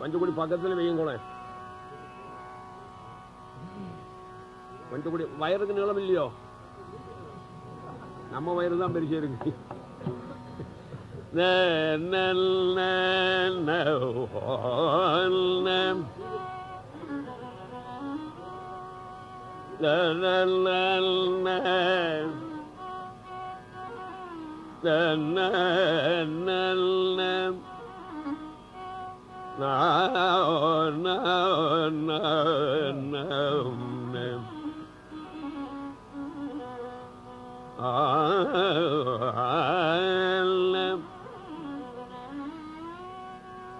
பஞ்சகுடி பக்கத்துல வையுங்களே பஞ்சகுடி வயருக்கு நீளம் இல்லையோ? நம்ம வயிறு தான் பெருசு இருக்கு. Allah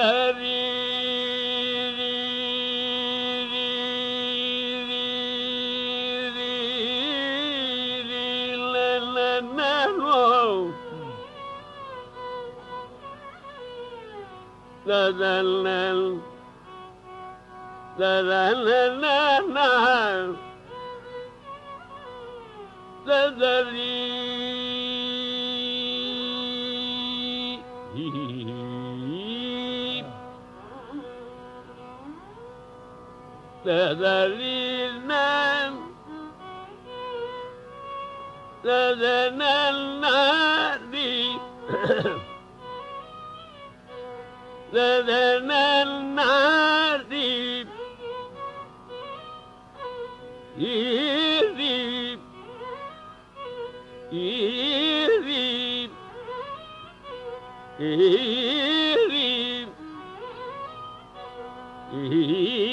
الذي Hee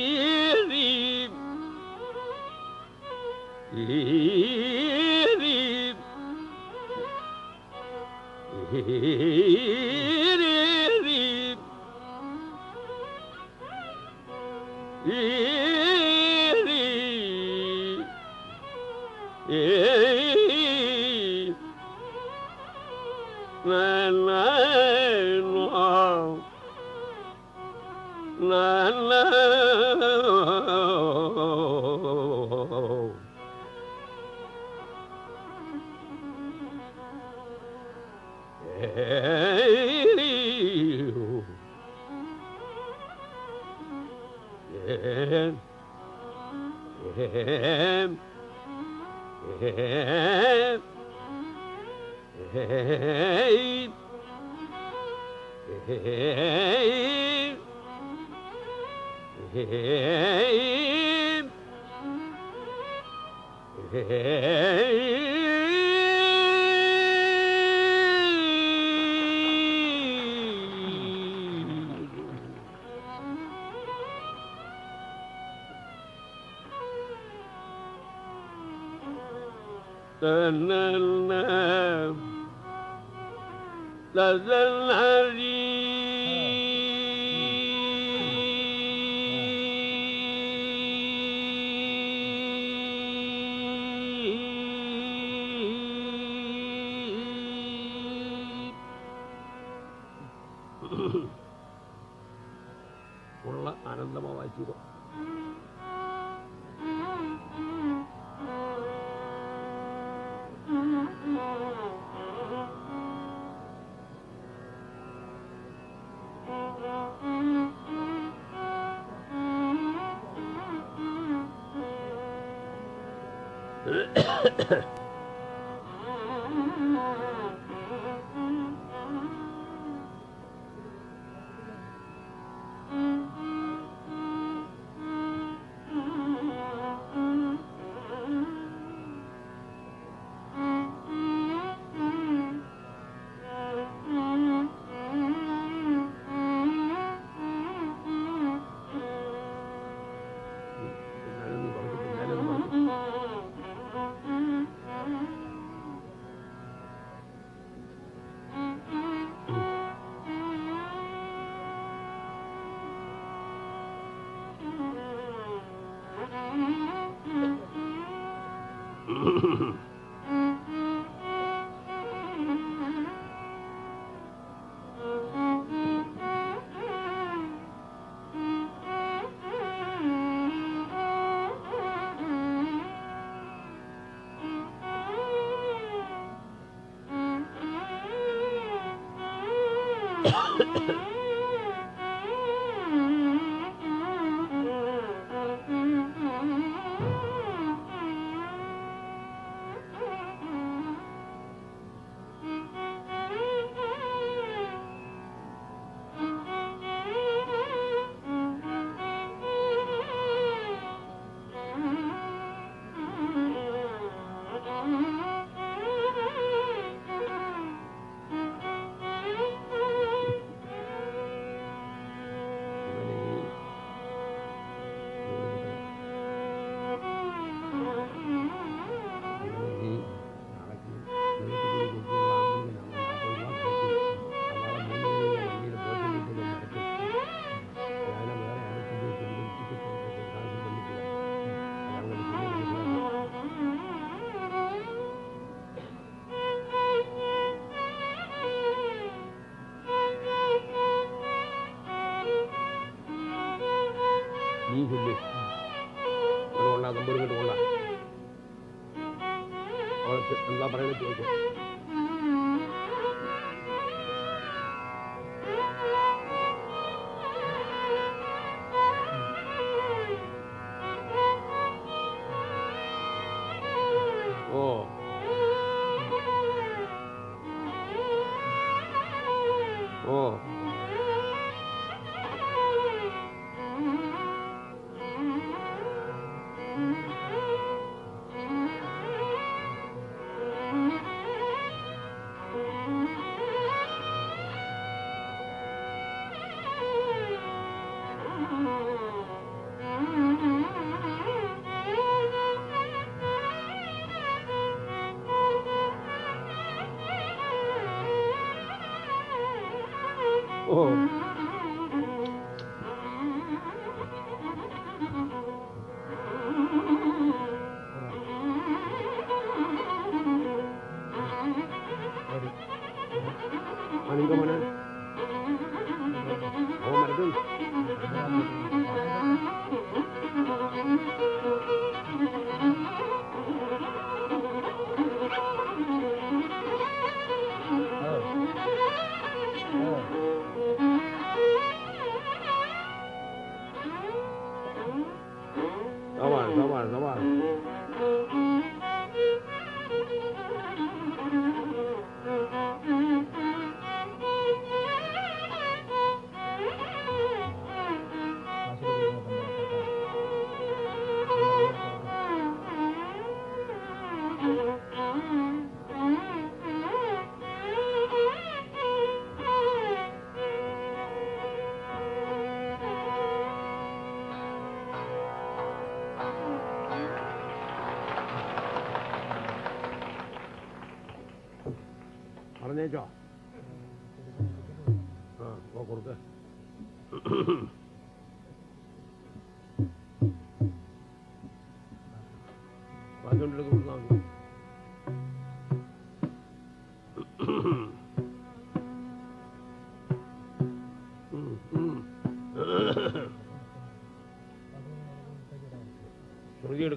Hey, تنلنا لازل علي والله أنا ما واجيبه ஒன்றா கும்பிடுங்கிட்டு ஒன்றா அவ்வளோ நல்லா பறையில் போயிட்டு Oh.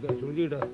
兄弟的兄弟的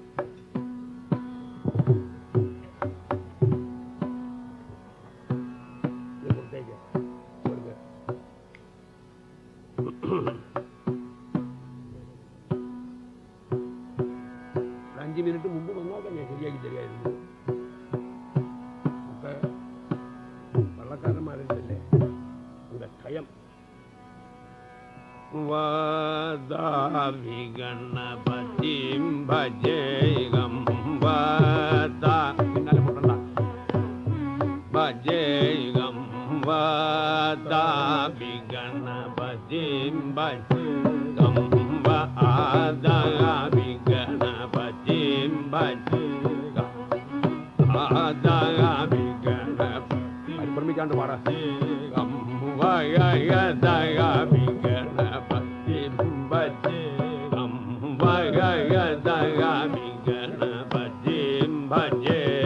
पगगदगामि गणपतिं भजे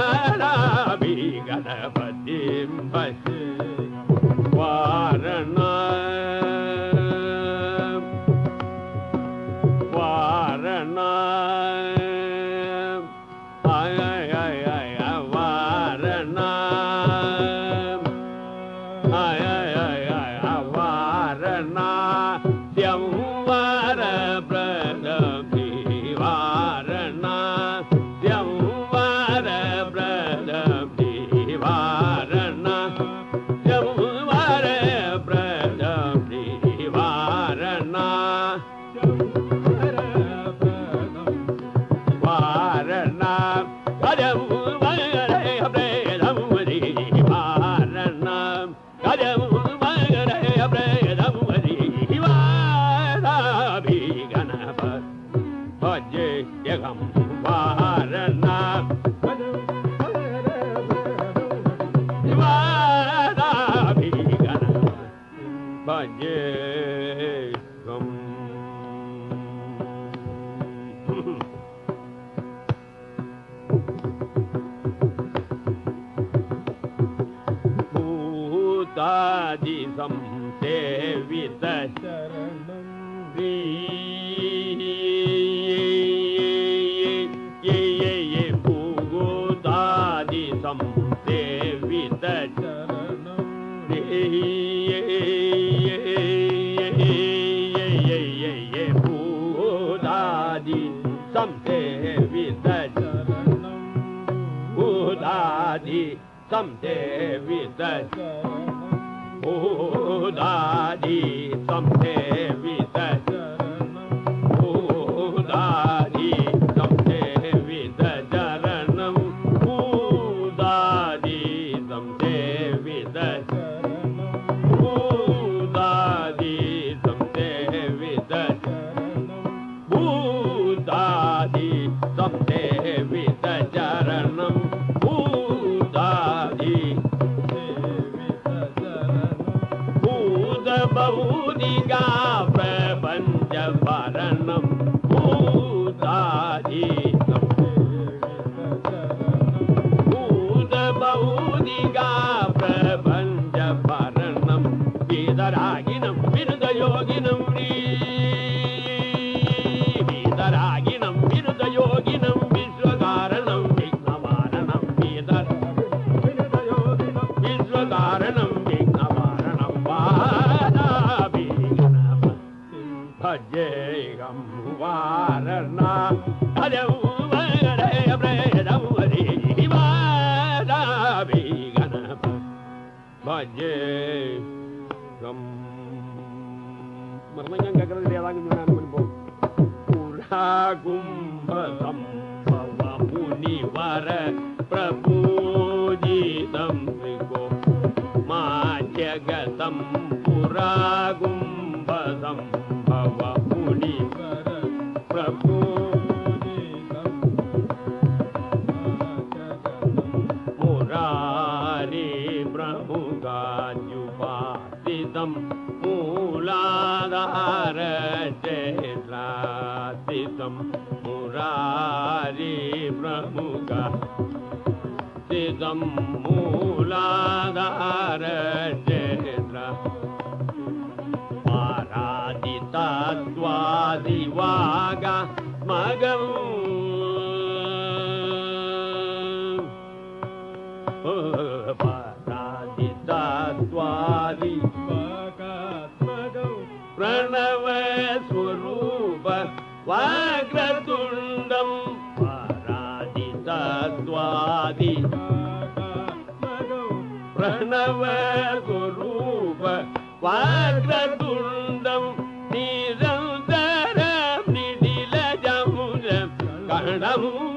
दादी समे दादी समे não. र जयन्द्रा पुरारी प्रमुगं मूलाधार जयन्द्रा परादि तत्त्वादि वागा வாக்ரதுண்டம் பாராதி தத்வாதி பிரணவ குரூப வாக்ரதுண்டம் நீரந்தரம் நிடில ஜமுஜம் கணமும்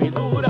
vida dura.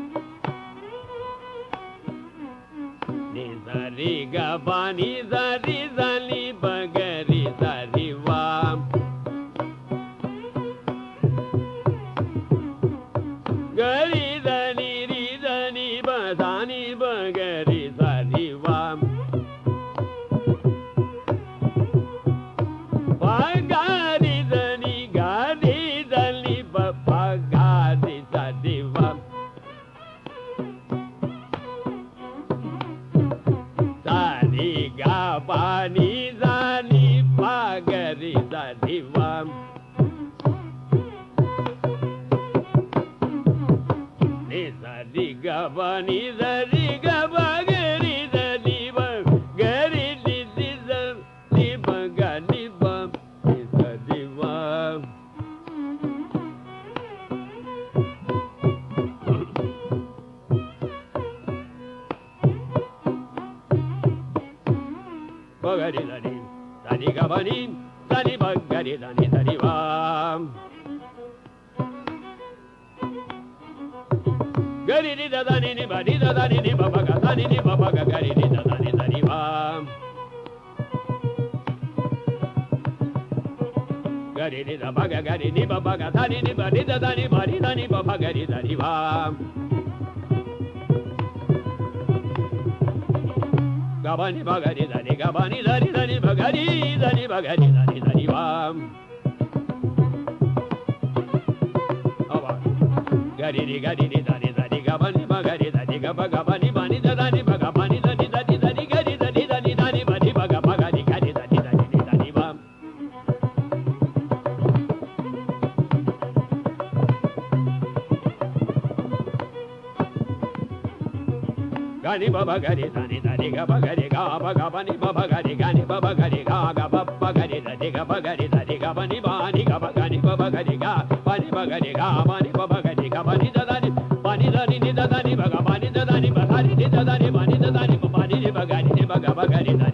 नि सारी गा पानी सारी जली बगरी говори, Далиба гори, да не далива. Гори ли да да не не бари, да да не не баба га, да не не баба га, гори ли да да не далива. Gari da baga gari ni babaga dani ni bari da dani bari dani babaga gari dani bam. Gabani bagari dani gabani dani dani bagari dani bagari dani dani vam. Gari di gari di dani dani gabani bagari dani gaba gabani ガニババガリザニザニガバガリガバガバニババガリガニババガリガガバッバガリザニガバガリザニガバニバニガバガニババガリガバニバガリガバニババガリガバニザザニバニザニニザザニバガバニザザニバハリニザザニバニザザニバニバガリニバガバガリザニ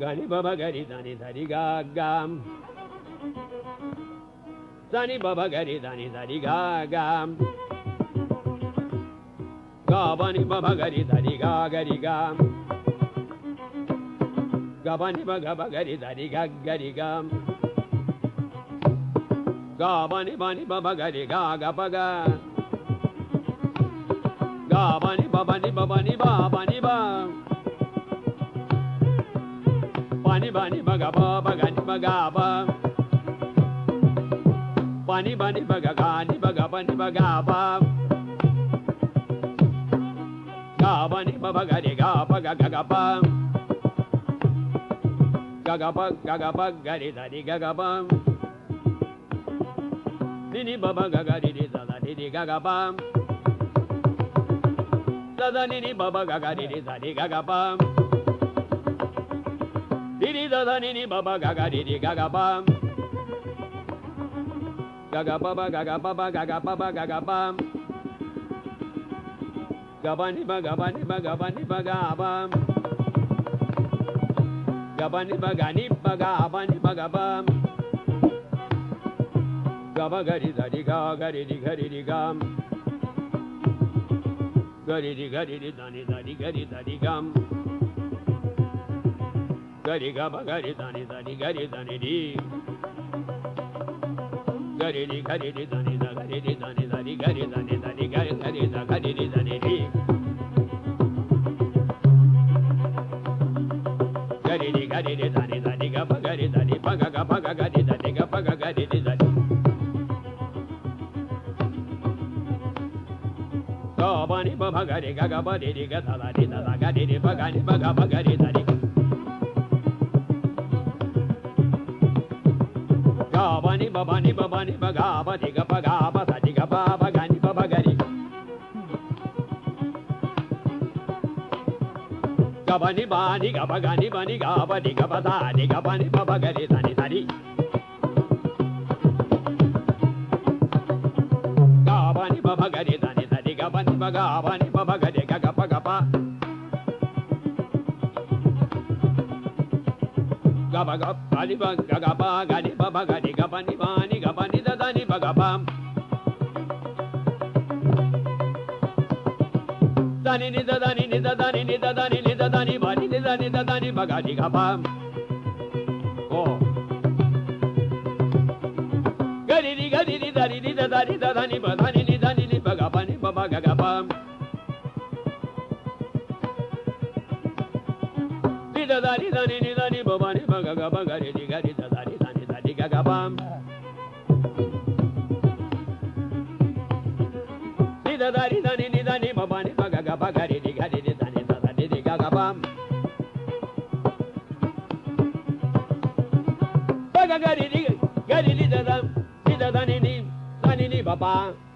गनि बि धा धी गी बि धरि गा गरि गी गरि धरि गरि गिबि बि गा ग ga ba ni ba ba ni ba ba ni ba ba ni ba ba ni ba ni ba ga ba ba ga ni ba ga ba ba ni ba ni ba ga ga ni ba ga ba ni ba ga ba ga ba ni ba ba ga ni ga ba ga ga ga ba ga ga ba ga ga ba ga ni da ni ga ga ba ni ni ba ba ga ga ni ni da da ni ni ga ga ba Da ni ni baba ga ga de de da de ga ga ba Didi da da ni ni ba ba ga ga di di ga ga ba. Ga ga ba ba ga ga ba ba ga ga ba ba ga ga ba. Ga ba ni ba ga ba ni ba ga ba ni ba ga ba. Ga ba ni ba ga ni ba ga ba ni ba ga ba. Ga ba ga di da di ga ga di di ga di di ga. ガリリガリリダニダリガリダリガンガリガバガリダニダリガリダニリ。ガリリガリリダニダガリリダニダリガリダニダリガリダニダガリリダニリ。ガリリガリリダニダリガバ pa ba ga re ga ga ba re re ga da da re da da ga re re ba ga ni ba ga ba ga re da re ga ba ni ba ba ni ba ba ni ba ga ba de ga ba ga ba da de ga ba ba ga ni ba ba ga re ga ba ni ba ni ga ba ga ni ba ni ga ba de ga ba da de ga ba ni ba ba ga re da ni da ni gabani baga bani ba bagari ga ga ba ga ba. Gaba ga bani ba ga ga ba gani ba ba gani ga bani bani ga bani da dani ba ga ba. Dani ni da dani ni da dani ni da dani ni ga bani ba ba ga ga. Ni da dani dani ni dani ba bani ba ga ga ba gari ni gari da dani dani dani ga ga ba. Ni da dani dani ni dani ba bani ba ga ga ba gari ni gari ni dani da dani ni ga ga ba. Ba ga gari ni gari ni da dani ni da dani ni ba ba. Ba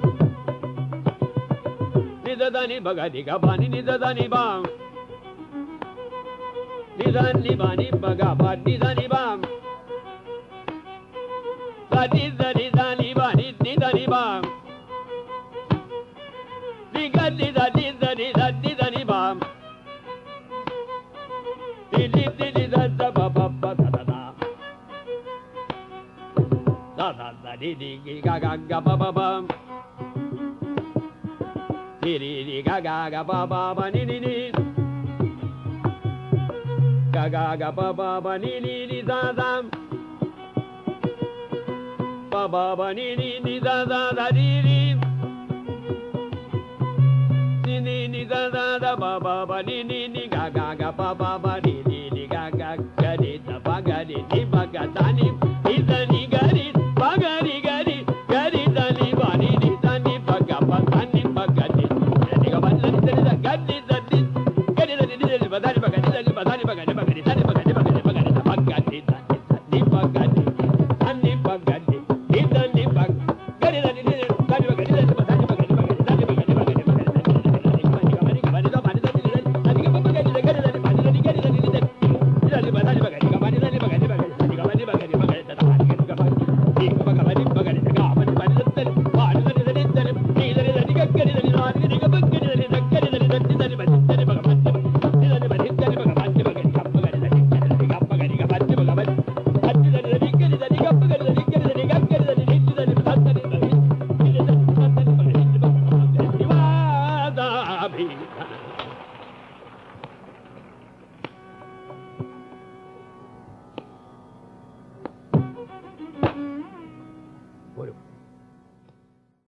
దని బగ దిగ బాని నిజ దని బాం నిజాన్ నిబాని బగ బా నిజ నిబాం సది సరి దాని బాని నిజ నిబాం దిగ నిజ నిజ నిజ నిజ నిబాం దిలి దిలి దజ బబ బబ దద దా దా దా ది ది గా గా గా బ బ బం ni ri ri ga ga ga ba ba ba ni ni ni ga ga ga ba ba ba ni ni ni za za ba ba ba ni ni ni za za za ri ri ni ni ni za za za ba ba ba ni ni ni ga ga ga ba ba ba ni ni ni ga ga ga ni ta ba ga ni ni